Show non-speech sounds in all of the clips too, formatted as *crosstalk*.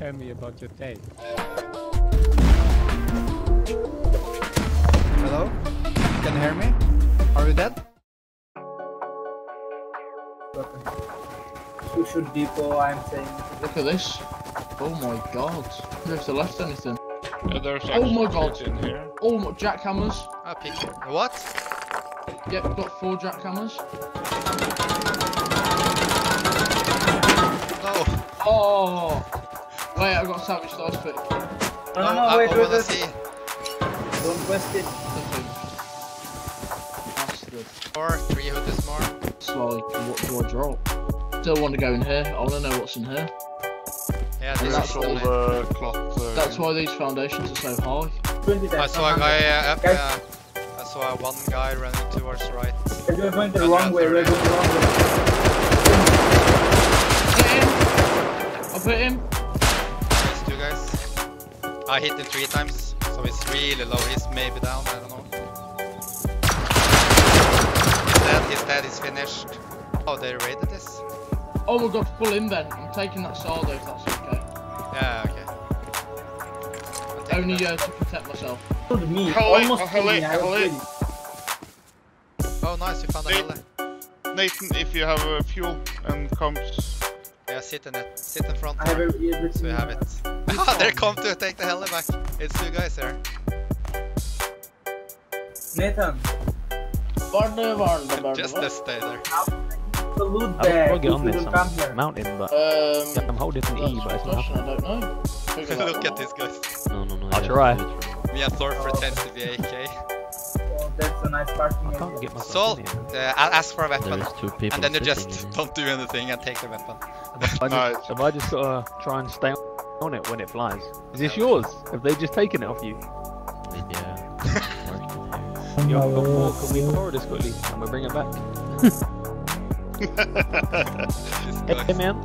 tell me about your day. Hello? Can you hear me? Are you dead? You should depot, I'm saying. Look at this. Oh my god. There's the left anything. Yeah, there's Oh my actually God. in here. Oh my jackhammers. Ah, pick. What? Yep, got four jackhammers. No. Oh! Wait, I got savage dice pick. No, no, I, no, wait, I wait, wanna wait. see. Don't quest it. Nothing. Bastard. Four, three hoodies more. It's like, what do I drop? Still want to go in here. I want to know what's in here. Yeah, this that's is There's all the the cloth. Uh, That's why these foundations are so high. 20 I saw a guy uh, up, uh, I saw one guy running towards the right. We're going the wrong way, we're going the wrong way. Hit him! I've hit him! These two guys. I hit him three times, so he's really low. He's maybe down, I don't know. He's dead, he's dead, he's finished. Oh, they raided this? Oh my god, full in then. I'm taking that sword if that's okay. Yeah, okay. I'm taking Only uh, to protect myself. Killed me, Heli, almost killed heli, me, I was heli. ready. Oh, nice, you found a They- heli. Nathan, if you have uh, fuel and comps, Yeah, sit in it. Sit in front. I have there. everything. So we have it. Ah, they come to take the heli back. It's two guys there. Nathan, Varda, varda, varda, Just varda. let's stay there. the loot I'll bag. get on this don't come here. some mountain, but Um, yeah, I'm holding an E, but it's not question, I happening. don't know. Look at out. these guys. No, no, no. I'll yeah, try. do it. Me and Thor pretends to be AK. Oh, that's a nice parking I area. can't get myself Sol, in here. uh, ask for a weapon. Two people And then you just don't do anything and take the weapon. Have I just, have I just gotta try and stay on it when it flies? Is this yours? Have they just taken it off you? Yeah. You haven't got more, can we borrow this quickly? And we'll bring it back. *laughs* Hey, man,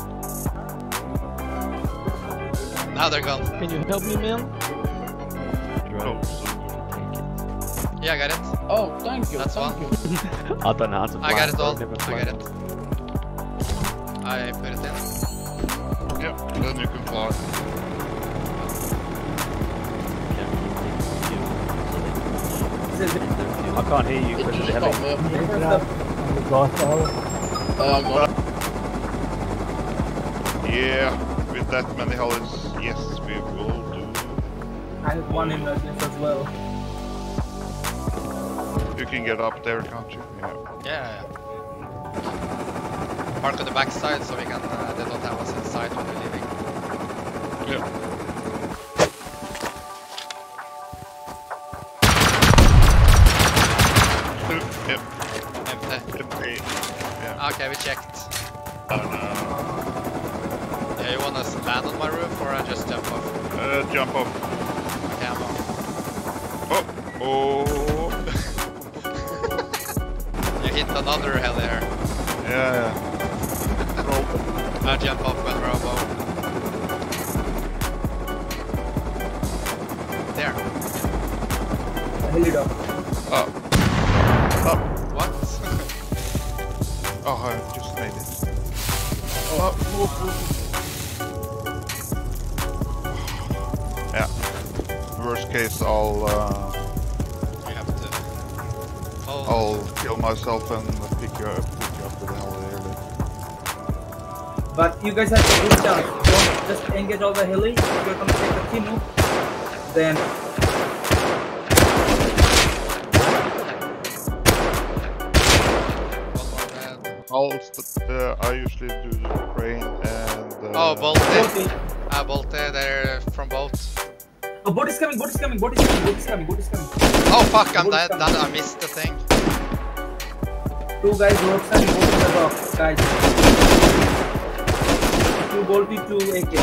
Now they're gone. can you help me, man? Drive, so you can take it. Yeah, I got it. Oh, thank you. That's thank one. you. *laughs* I don't know how to fly. I got it all. I've never I got it. I put it in. yeah, then you can fly. I can't hear you It because of just the heli. me up here. Nathan, the- I got it. Yeah, with that many helis, yes, we will do. I have one emergency as well. You can get up there, can't you? Yeah. Yeah, yeah. Park on the back side so we can, uh, they don't have us inside when we're leaving. Yeah. Okay, checked. Oh no. Yeah, you wanna land on my roof or I just jump off? Uh, jump off. Okay, I'm off. Oh, oh. *laughs* You hit another hell here. Yeah, yeah. Roll. *laughs* I jump off when we're. There. The heli dog. Oh. Oh. Just made it. Oh. Yeah. Worst case, I'll uh, have to. Oh, I'll kill myself and pick you up, pick you up with the hell early. But you guys have a good chance. Don't just engage all the heli. If you're gonna take the Tinu, then dead. I'll uh, I usually do the crane and. Uh, Oh, Bolte. Bolt Ah, Bolte, they're from boat. Oh, boat is coming, boat is coming, boat is coming, boat is coming, boat is coming. Oh fuck, I'm dead. coming. That, I missed the thing. Two guys boats and boat in the dock, guys. Two bolty, two AK.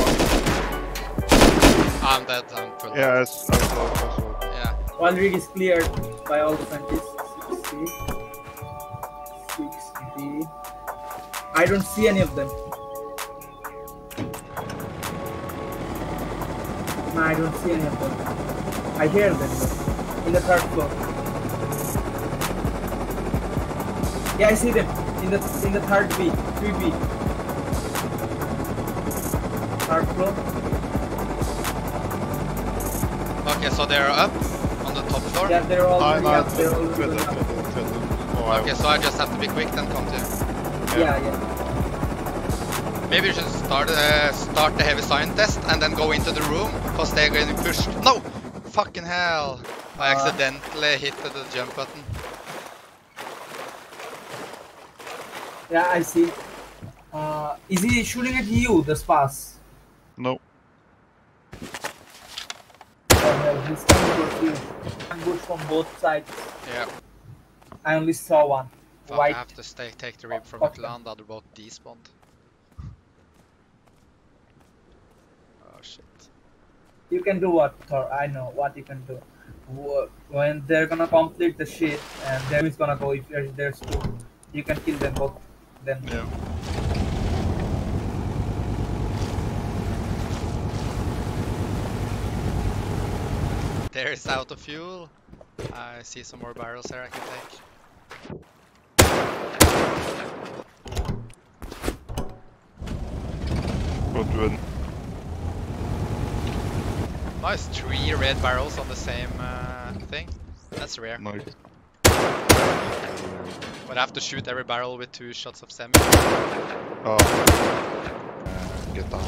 I'm dead, I'm full. Yeah, I s- I I saw it. Yeah. One rig is cleared by all the scientists. I don't see any of them. No, I don't see any of them. I hear them though, in the third floor. Yeah, I see them in the in the third B, three B. Third floor. Okay, so they're up on the top floor. Yeah, they're all Nej, nej, yeah, they're all vänta, going vänta, up. vänta. Oh, Okay, so I just have to be quick then come to you. Yeah, yeah. Maybe you should start uh, start the heavy sign test and then go into the room because they're getting pushed. No! Fucking hell! I Uh. accidentally hit the jump button. Yeah, I see. Uh, is he shooting at you, the spas? No. Oh, no, he's coming towards you. Ambush from both sides. Yeah. I only saw one. Fuck, White. I have to stay, take the rib from Fuck McLeod, the other boat despawned. *laughs* Oh shit. You can do what, Thor? I know what you can do. When they're gonna complete the shit, and them is gonna go if there's, there's two, you can kill them both. Then Yeah. There is out of fuel. I see some more barrels here I can take. But when Nice, three red barrels on the same uh, thing. That's rare. nice. But I have to shoot every barrel with two shots of semi. Oh. Uh, get down.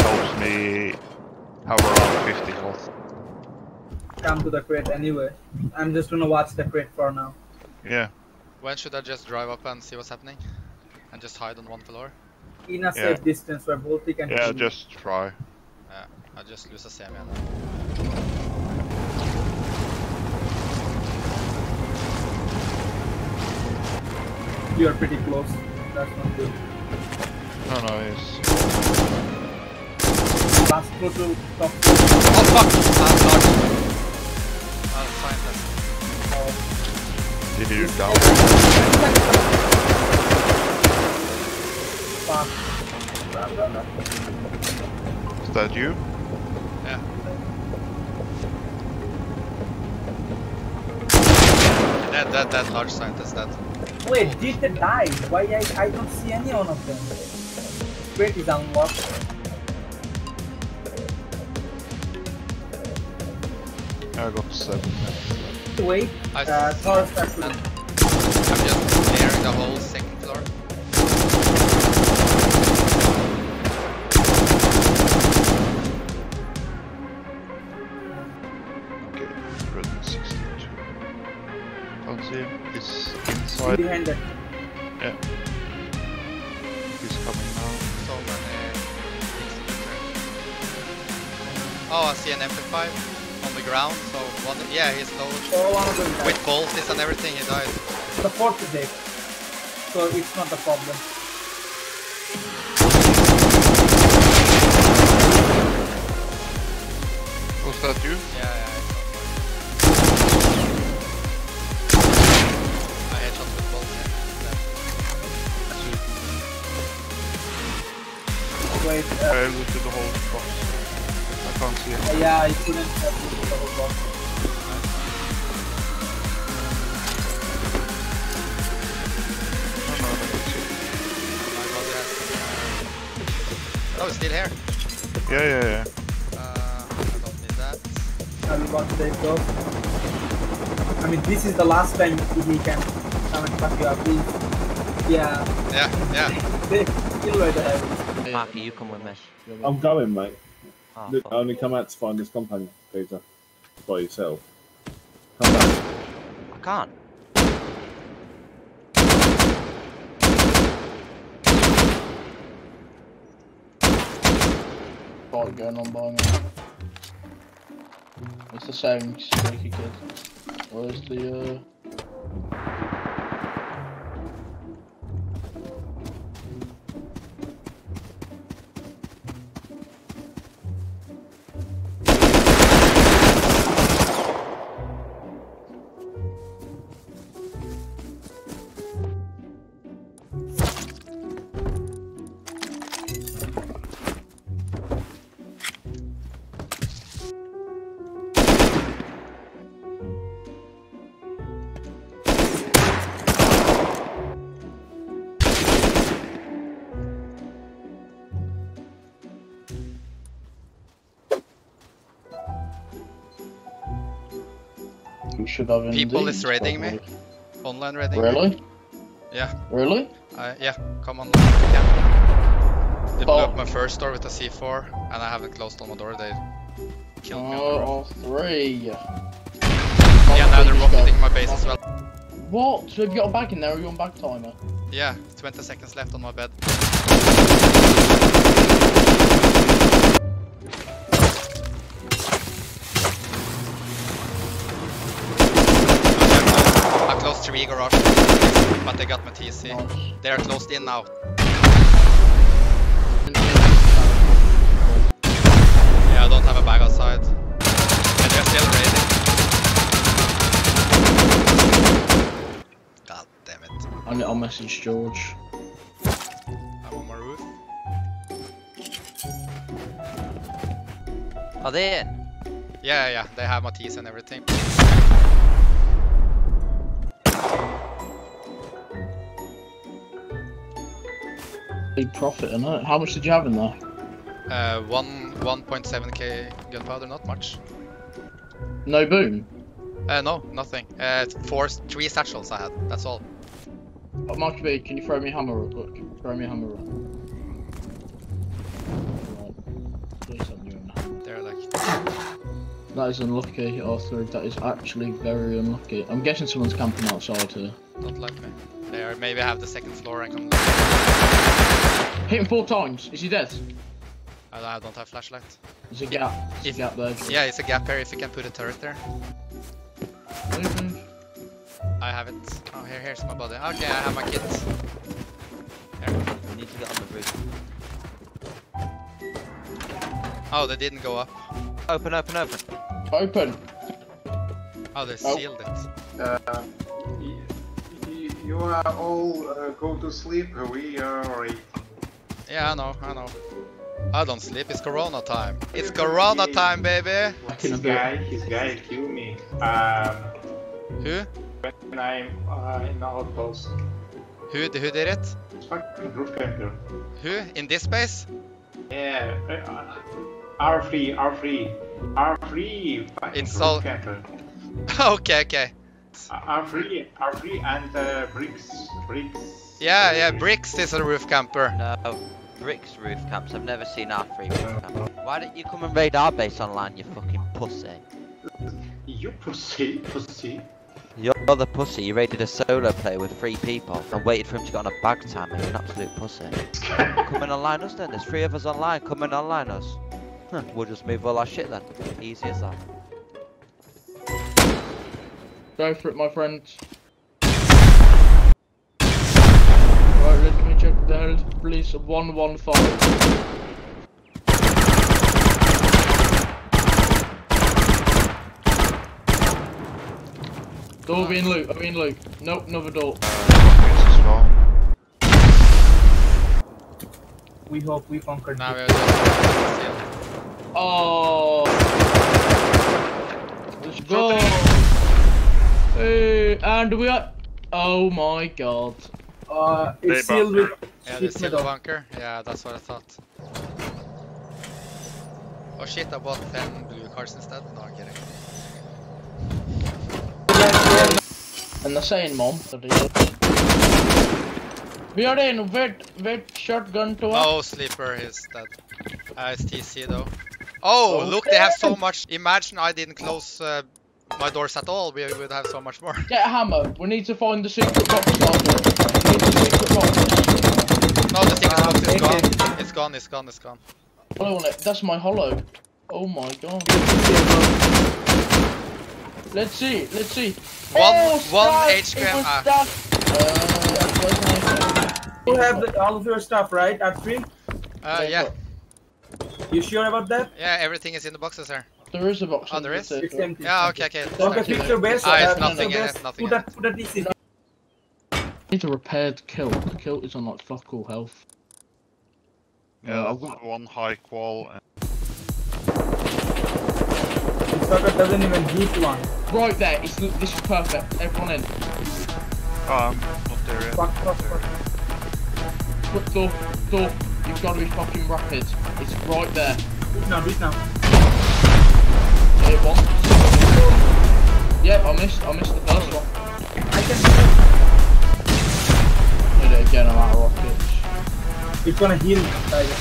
Helps me have around 50 health. come to the crate anyway. I'm just gonna watch the crate for now. Yeah. When should I just drive up and see what's happening? And just hide on one floor? In a Yeah. safe distance where both he can Yeah, kill just try. I just lose a semi and then. You're pretty close. That's not good. No, no, it's... Last go to top Oh fuck! Ah, Lord. Oh, fine then. floor. Did you down? Is that you? Yeah. Dead, dead, dead, large scientist dead. Wait, did they die? Why I, I don't see any one of them? Crate is unlocked. I got 7 minutes. Wait, I uh, Thor start I'm just clearing the whole second Can't see him. He's inside. behind that. He's coming now. So many things to do there. Oh, I see an MP5 on the ground. So one, yeah, he's low. Oh, one of them died. With bolts and everything, he died. The fourth is dead. So it's not a problem. Was that you? Yeah, Wait, uh, I looted the whole box. I can't see him. yeah, I couldn't have looked at the whole box. It. Oh, it's still here. Yeah, yeah, yeah. Uh, I don't need that. I will watch this go. I mean, this is the last time he can come and fuck you up. Yeah, Yeah, yeah. they *laughs* kill right ahead. Marky, you come with me. I'm going, mate. Oh, Look. I only come out to find this companion, Peter. By yourself. Come back. I can't. Fight going on by me. It's the same sneaky kid. Where's the uh should have People indeed, is raiding me. Online raiding. Really? Yeah. Really? Uh, yeah, come on. Yeah. They blew Oh. up my first door with a C4, and I haven't closed on my door. They killed me. Oh, all three. Yeah, now they're rocketing my base as well. What? So have you got a bag in there or are you on bag timer? Yeah, 20 seconds left on my bed. I closed but they got my TC. Nice. They are closed in now. Yeah, I don't have a bag outside. And they're still raiding. God damn it. I'll, I'll message George. I'm on my roof. Are they in? Yeah, yeah, they have my TC and everything. Big profit in it. How much did you have in there? Uh, one 1.7k gunpowder, not much. No boom. Uh, no, nothing. Uh, four, three satchels I had. That's all. Uh, Mark B, can you throw me a hammer real quick? Throw me a hammer. Right. Please don't do that. They're like, That is unlucky, Arthur. That is actually very unlucky. I'm guessing someone's camping outside here. don't like me. They are maybe have the second floor and come. Hit him four times. Is he dead? I, I don't have flashlight. There's a gap. There's If- a gap there. Yeah, it's a gap here. If you can put a turret there, Move, move. I have it. Oh, here, here's my body. Okay, I have my kit. Here. We need to get on the roof. Oh, they didn't go up. Open, open, open. Open. Oh, they Oh. sealed it. Uh, y- y- you are all uh, go to sleep. We are already. Yeah, I know, I know. I don't sleep. It's Corona time. It's Corona time, baby. Back in a His bit. guy, his guy killed me. Um, Who? when I'm uh, in the outpost. Who? Who did it? It's fucking group camper. Who? In this space? Yeah, uh, R3, R3, R3. Fucking Install- group camper. *laughs* okay, okay. R3, R3 and uh, bricks, bricks. Yeah, yeah. Bricks is a roof camper. No. Bricks roof camps. I've never seen our three roof camp. Why don't you come and raid our base online, you fucking pussy? You pussy, pussy. You're the pussy. You raided a solo player with three people and waited for him to get on a bag time. You're an absolute pussy. Come and online us then. There's three of us online. Come and online us. Huh, we'll just move all our shit then. Easy as that. Go for it, my friend. Right, let me check the health, please. 115. Door being loot, I'm in loot. Nope, another door. Yes, as well. We hope we conquered. Now it. we're just sealed. Oh! Let's go! Hey, and we are. Oh my god. Uh, it's They sealed with Yeah, the sheet sealed metal. bunker. Yeah, that's what I thought. Oh shit, I bought 10 blue cards instead. No, I'm kidding. And the saying, mom. We are in. wet, wet shotgun to us. No, sleeper is dead. Uh, it's TC though. Oh, look, they have so much. Imagine I didn't close uh, my doors at all. We would have so much more. Get a hammer. We need to find the secret box, Arthur. We need the secret box. No, the secret Ah, box is take gone. it. It's gone, it's gone, it's gone. Hollow on it. That's my hollow. Oh my god. Let's see. Let's see. One, oh, one stuck! HQM. It was Ah, stuck. Uh, You have the, all of your stuff, right? At three? uh, yeah, You sure about that? yeah, everything is in the boxes here. There is a box. Oh, on there the is? table. It's empty. Yeah, okay, okay. Don't Thank you. base. Ah, it's uh, nothing your in it, nothing Put in that, put that DC. Need a repaired kilt. The kilt is on like fuck all health. Yeah, I've that's one high qual. And This sucker doesn't even hit one. Right there. It's, this is perfect. Everyone in. oh, I'm not there yet. Fuck, fuck, fuck. Quick door. Door. You've got to be fucking rapid. It's right there. Do it now, do it now. Hit one. Yeah, I missed. I missed the first one. I can do it. Again. I'm out of rockets. It's gonna heal. Tiger.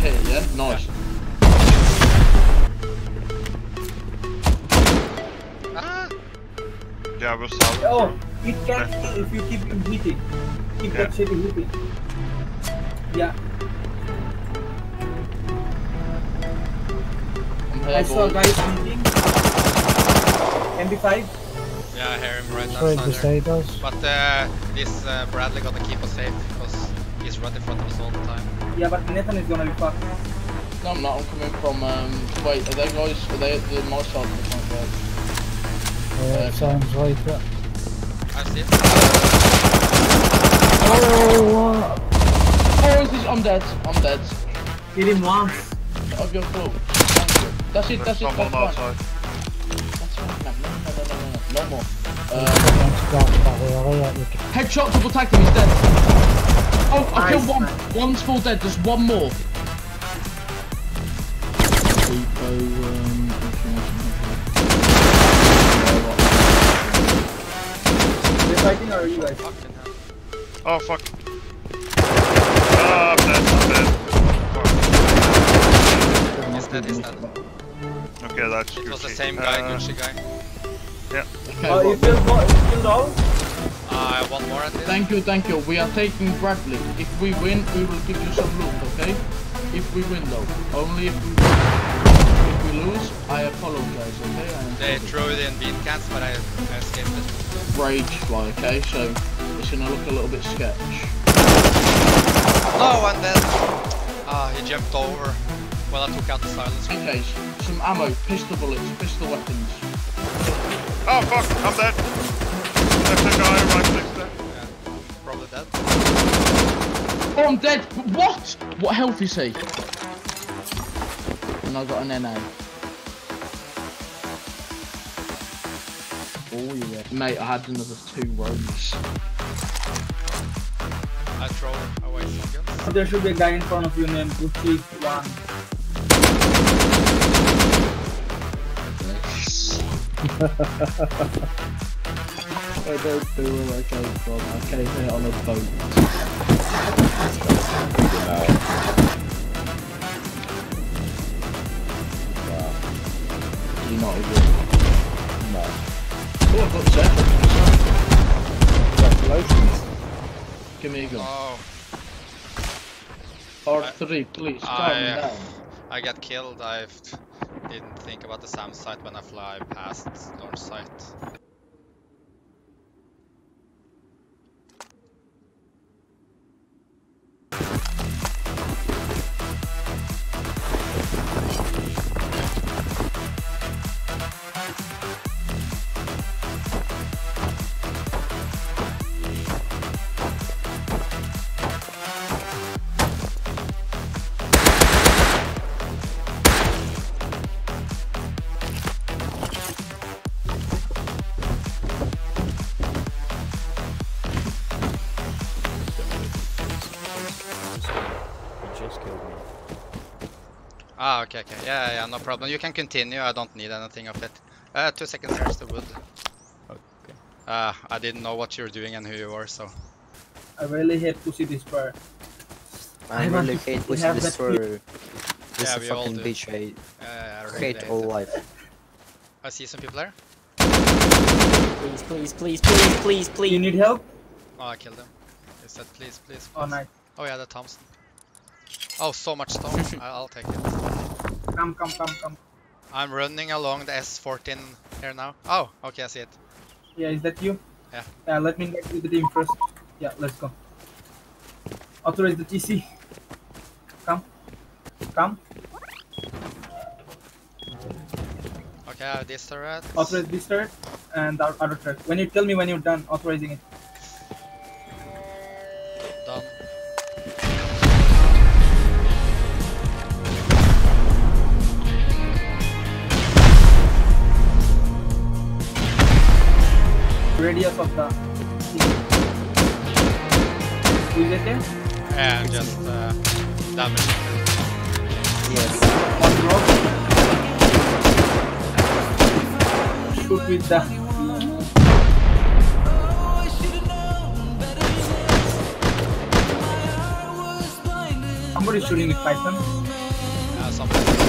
Yeah, yeah, nice. Ah! Yeah, we're solid. Oh, it can heal if you keep him hitting. Keep that shit hitting. Yeah, I'm saw boys. guys hitting. MP5. Yeah, I hear him right Afraid to outside say there. But uh, this uh, Bradley gonna keep us safe because he's right in front of us all the time. Yeah, but Nathan is gonna be fucked. No, I'm not. I'm coming from. Um, wait, are they guys? Are they at the my side of the front road? Yeah, it sounds like it. I see it. Oh, Oh, is this? I'm dead. I'm dead. Hit him once. Of your clue. Thank you. That's it. There's That's it. someone That's fine. No more. uh, headshot, double tag him. He's dead. Oh, I killed one. One's full dead. There's one more. They're fighting or are? Fucking hell. Oh fuck. Ah, I'm dead, I'm dead. He's dead, he's dead. Okay, that's It was the same guy, Uh, Gucci guy. Yeah. Oh, you killed, you killed all? Uh, one more at least. Thank you, thank you. We are taking Bradley. If we win, we will give you some loot, okay? If we win though. Only if we win. If we lose, I apologize, okay? I They sorry. threw it in bean cans, but I, I escaped it. Rage fly, okay? So it's gonna look a little bit sketch. No, and then... Ah, he jumped over. Well, I took out the silence. Okay, some ammo, pistol bullets, pistol weapons. Oh fuck, I'm dead. There's a guy right next there. Yeah, probably dead. Oh, I'm dead! What? What health is he? And I got an NA. Oh yeah. Mate, I had another two rogues. I throw away some guns. There should be a guy in front of you named Gucci One. I don't know where I came from. I came here on a boat. You're not even. No. Oh, I've got Zed. Congratulations. Give me a gun. Oh, R3, please, ah, calm I, down. I got killed. I didn't think about the SAM site when I fly past launch site. Okay, okay. Yeah, yeah, no problem. You can continue. I don't need anything of it. Uh, two seconds. Here's the wood. Okay. Uh, I didn't know what you were doing and who you were, so. I really hate Pussy Despair. I want really hate to Pussy have that Destroyer. This Yeah, is we fucking bitch. betray. Uh, I really Hate hate all life. I see some people there. Please, please, please, please, please, please. You need help? Oh, I killed him. He said, please, please. Oh, nice. Oh yeah, the Thompson. Oh, so much stone. *laughs* I'll take it. Come, come, come, come. I'm running along the S14 here now. Oh, okay, I see it. Yeah, is that you? Yeah. Yeah, let me get to the team first. Yeah, let's go. Authorize the TC. Come. Come. Okay, I have this turret. Authorize this turret and the other turret. When you tell me when you're done authorizing it. Radius of the Is it just uh, damage. Yes. One drop. shoot with the. Somebody shooting with Python. Uh, something.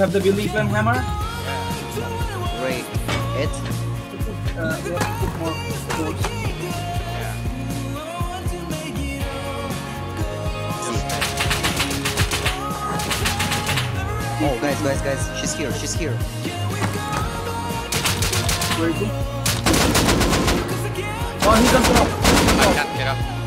Have the Billy Gun hammer? Wait, it? Uh, you have to put more bullets. Oh, guys, guys, guys, she's here, she's here. Where is he? Oh, he's on top. I can't get up.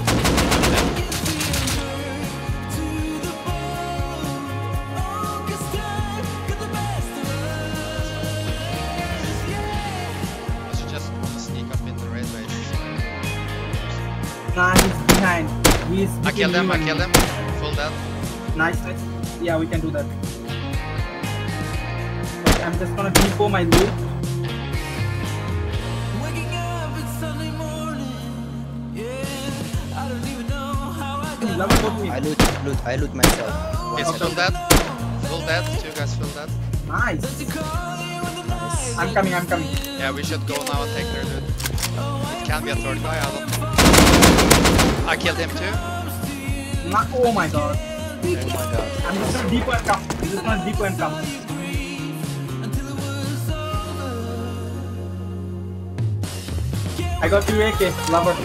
Nah, he's behind. He's I killed him, I between you killed and him. Full dead. Nice, nice. Yeah, we can do that. But I'm just gonna depot my loot. Love about me. I loot, loot, I loot myself. He's full dead. Full dead. Two guys full dead. Nice. Nice. I'm coming, I'm coming. Yeah, we should go now and take their loot. It can be a third guy, I don't know. I killed him too. Not, oh my god. Oh my god. I'm just gonna depot and come. I'm just gonna depot and come. I got two AK, lover.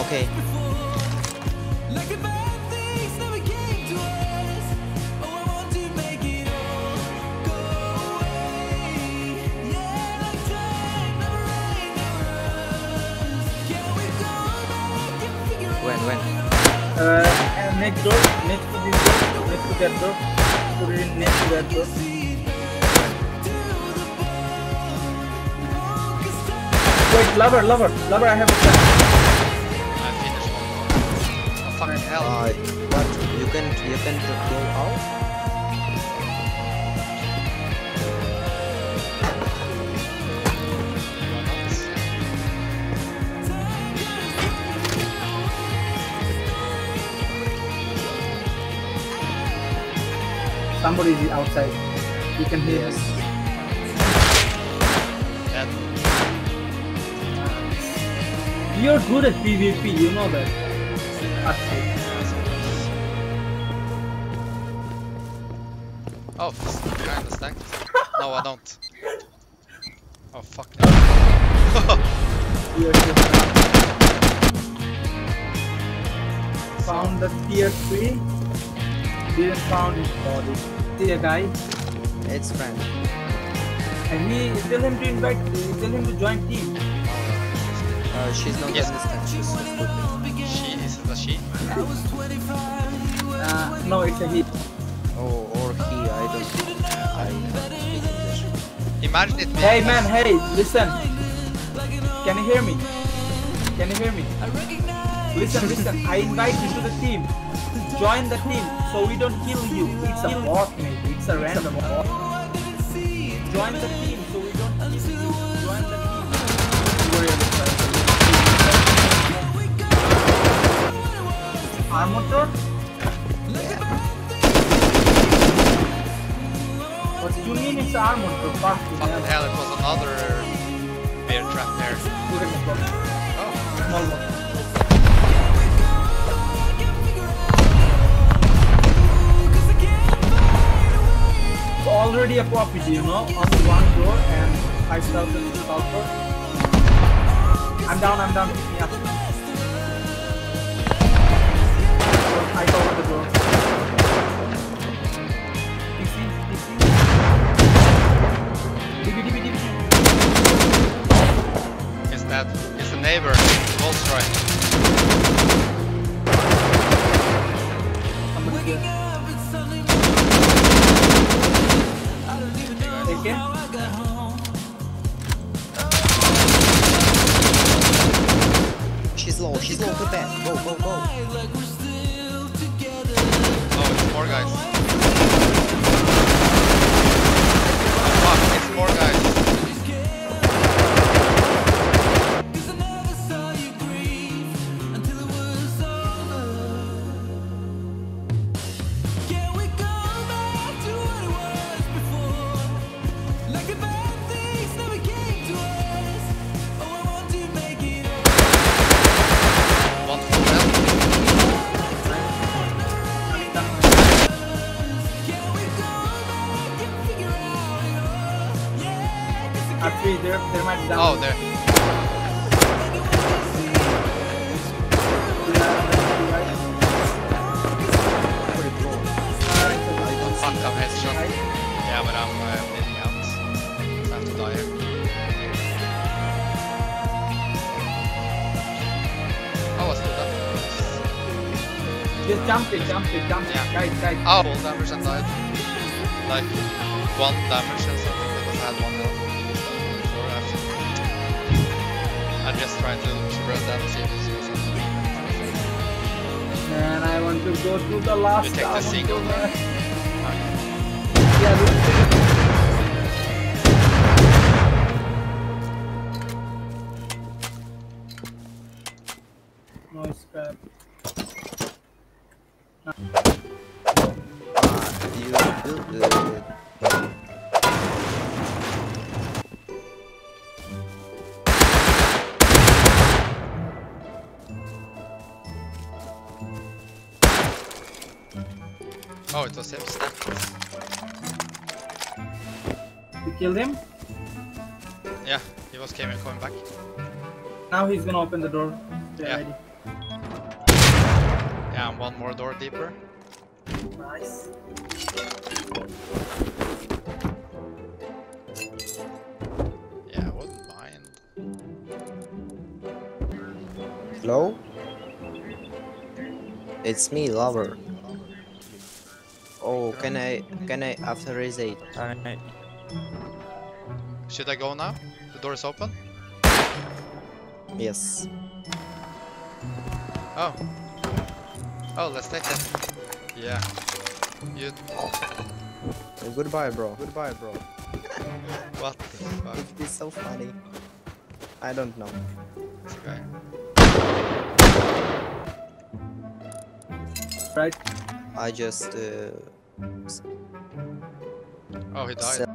Okay. Door, next to that door. Put it in next to that door. Wait, lover, lover, lover, I have a plan. I finished one. Oh, fucking hell. Uh, what? You can, you can go out? Somebody is outside. You can hear Yes. us. You're good at PvP, you know that. Oh, f- kinda stacked. No, I don't. Oh, fuck. *laughs* You're. Found the tier 3. Didn't found his body. See a guy. It's friend. And he tell him to invite, tell him to join team. Uh, she's not Yes. assistant, she's stupid. she, is it a she? Uh, no, it's a he. Oh, or he, I don't I don't speak English. Imagine it being Hey man, hey, listen. Can you hear me? Can you hear me? Listen, listen. I invite you to the team. Join the team so we don't kill you. It's a bot, mate. It's a random bot. Join the team so we don't kill you. Join the team. It. What do you mean it's armotor? Fuck Fucking man. hell, it was another bear trap there. Look at the box. Oh, Small box. Already a profit, you know, on the one door and 5,000 sulfur. I'm down, I'm down, pick me up. I cover the door. PC, PC. DB, DB, DB. is that? Is the neighbor, Volstroy. Somebody here. AK? She's low, she's low, prepare. Go, go, go. Oh, it's four guys. Oh, fuck, it's four guys. Tree. There, there might be down. Oh, there. Headshot. Yeah, but I'm uh, bleeding out. I have to die here. Oh? Just jump it, jump it, jump it. Yeah. Guys, guys. Oh, full damage and died. Like, one damage I I just tried to spread that and see if this was. And I want to go to the last. You take the want single to- there? Yeah, this- Nice crap. Ah, you do good. Oh, it was him stacked. You killed him? Yeah, he was came coming back. Now he's gonna open the door. Get Yeah. ready. Yeah, and one more door deeper. Nice. Yeah, I wouldn't mind. Hello? It's me, lover. Can I can I after raise eight? Alright. Should I go now? The door is open? Yes. Oh. Oh, let's take it. Yeah. You. Oh, goodbye, bro. Goodbye, bro. *laughs* What the fuck? It's so funny. I don't know. This guy. Right. I just uh, Oh, he died.